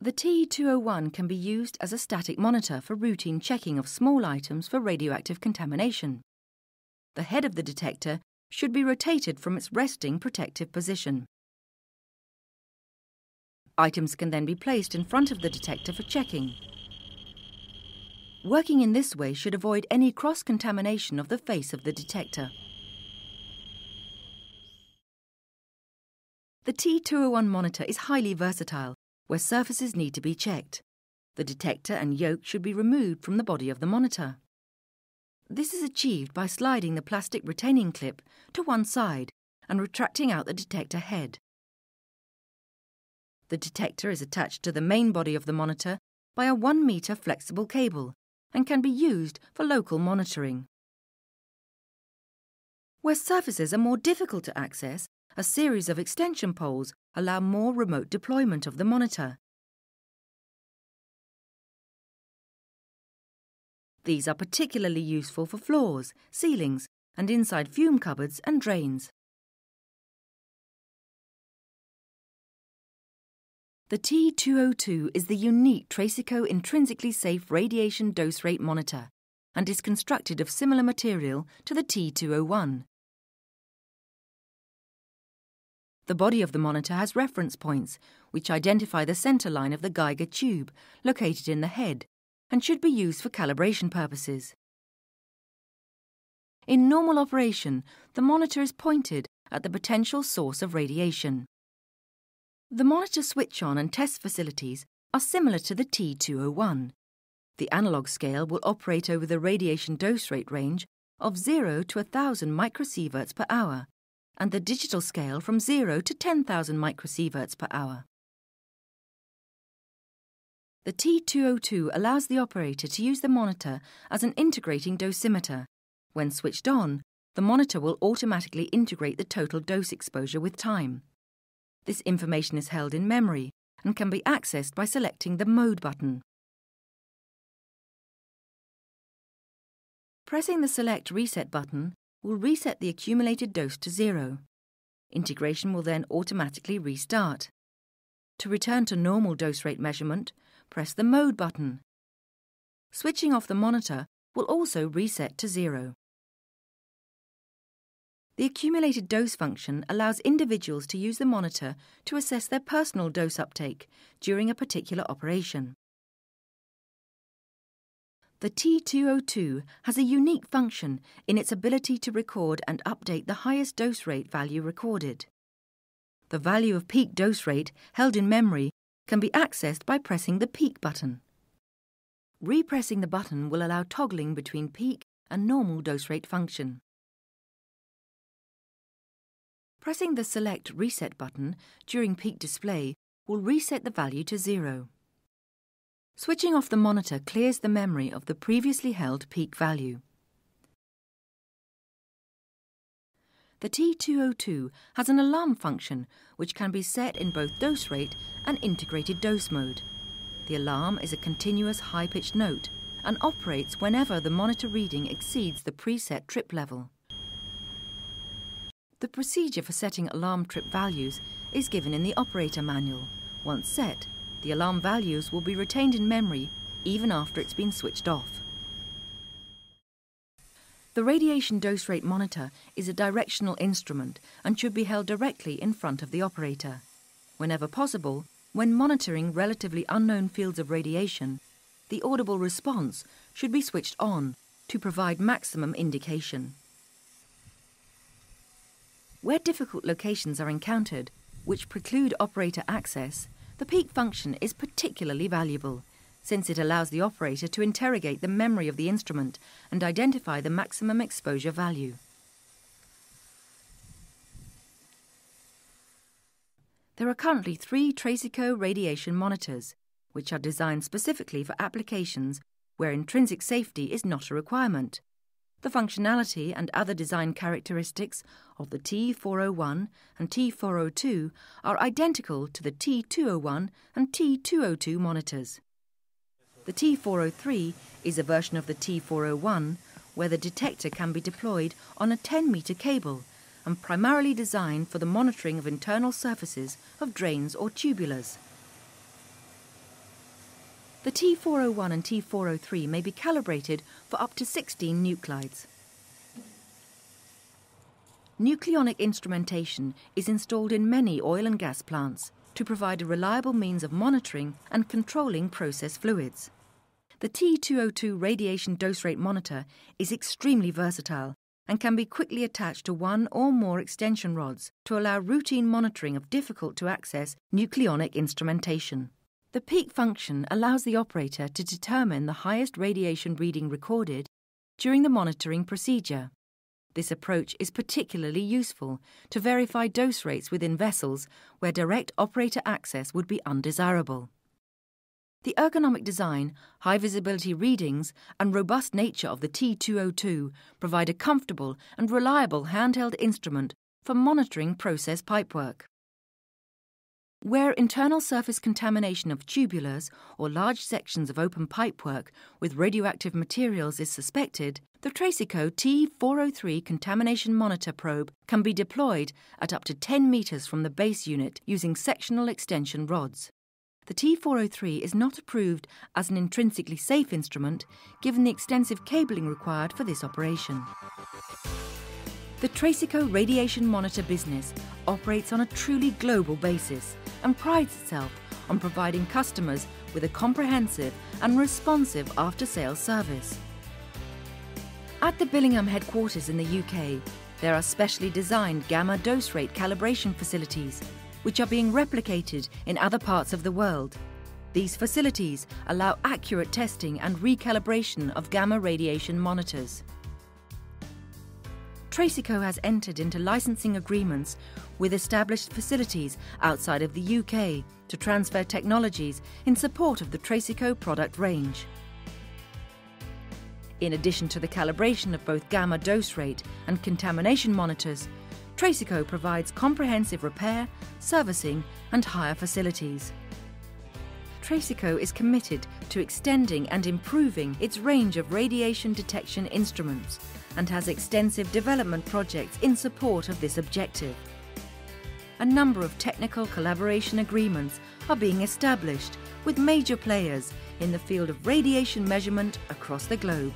The T201 can be used as a static monitor for routine checking of small items for radioactive contamination. The head of the detector should be rotated from its resting protective position. Items can then be placed in front of the detector for checking. Working in this way should avoid any cross-contamination of the face of the detector. The T201 monitor is highly versatile, where surfaces need to be checked. The detector and yoke should be removed from the body of the monitor. This is achieved by sliding the plastic retaining clip to one side and retracting out the detector head. The detector is attached to the main body of the monitor by a 1 metre flexible cable and can be used for local monitoring. Where surfaces are more difficult to access, a series of extension poles allow more remote deployment of the monitor. These are particularly useful for floors, ceilings, and inside fume cupboards and drains. The T202 is the unique Tracerco intrinsically safe radiation dose rate monitor and is constructed of similar material to the T201. The body of the monitor has reference points, which identify the center line of the Geiger tube, located in the head, and should be used for calibration purposes. In normal operation, the monitor is pointed at the potential source of radiation. The monitor switch on and test facilities are similar to the T201. The analog scale will operate over the radiation dose rate range of 0 to 1000 microsieverts per hour and the digital scale from 0 to 10,000 microsieverts per hour. The T202 allows the operator to use the monitor as an integrating dosimeter. When switched on, the monitor will automatically integrate the total dose exposure with time. This information is held in memory and can be accessed by selecting the Mode button. Pressing the Select Reset button will reset the accumulated dose to zero. Integration will then automatically restart. To return to normal dose rate measurement, press the Mode button. Switching off the monitor will also reset to zero. The accumulated dose function allows individuals to use the monitor to assess their personal dose uptake during a particular operation. The T202 has a unique function in its ability to record and update the highest dose rate value recorded. The value of peak dose rate held in memory can be accessed by pressing the peak button. Repressing the button will allow toggling between peak and normal dose rate function. Pressing the Select Reset button during peak display will reset the value to zero. Switching off the monitor clears the memory of the previously held peak value. The T202 has an alarm function which can be set in both dose rate and integrated dose mode. The alarm is a continuous high-pitched note and operates whenever the monitor reading exceeds the preset trip level. The procedure for setting alarm trip values is given in the operator manual. Once set, the alarm values will be retained in memory even after it's been switched off. The radiation dose rate monitor is a directional instrument and should be held directly in front of the operator. Whenever possible, when monitoring relatively unknown fields of radiation, the audible response should be switched on to provide maximum indication. Where difficult locations are encountered, which preclude operator access, the peak function is particularly valuable, since it allows the operator to interrogate the memory of the instrument and identify the maximum exposure value. There are currently three Tracerco radiation monitors, which are designed specifically for applications where intrinsic safety is not a requirement. The functionality and other design characteristics of the T401 and T402 are identical to the T201 and T202 monitors. The T403 is a version of the T401 where the detector can be deployed on a 10 metre cable and primarily designed for the monitoring of internal surfaces of drains or tubulars. The T401 and T403 may be calibrated for up to 16 nuclides. Nucleonic instrumentation is installed in many oil and gas plants to provide a reliable means of monitoring and controlling process fluids. The T202 radiation dose rate monitor is extremely versatile and can be quickly attached to one or more extension rods to allow routine monitoring of difficult to access nucleonic instrumentation. The peak function allows the operator to determine the highest radiation reading recorded during the monitoring procedure. This approach is particularly useful to verify dose rates within vessels where direct operator access would be undesirable. The ergonomic design, high visibility readings, and robust nature of the T202 provide a comfortable and reliable handheld instrument for monitoring process pipework. Where internal surface contamination of tubulars or large sections of open pipework with radioactive materials is suspected, the Tracerco T403 contamination monitor probe can be deployed at up to 10 metres from the base unit using sectional extension rods. The T403 is not approved as an intrinsically safe instrument given the extensive cabling required for this operation. The Tracerco radiation monitor business operates on a truly global basis and prides itself on providing customers with a comprehensive and responsive after-sales service. At the Billingham headquarters in the UK, there are specially designed gamma dose rate calibration facilities which are being replicated in other parts of the world. These facilities allow accurate testing and recalibration of gamma radiation monitors. Tracerco has entered into licensing agreements with established facilities outside of the UK to transfer technologies in support of the Tracerco product range. In addition to the calibration of both gamma dose rate and contamination monitors, Tracerco provides comprehensive repair, servicing and hire facilities. Tracerco is committed to extending and improving its range of radiation detection instruments and has extensive development projects in support of this objective. A number of technical collaboration agreements are being established with major players in the field of radiation measurement across the globe.